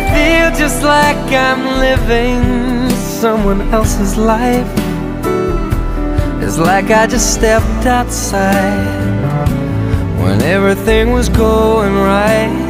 I feel just like I'm living someone else's life. It's like I just stepped outside when everything was going right.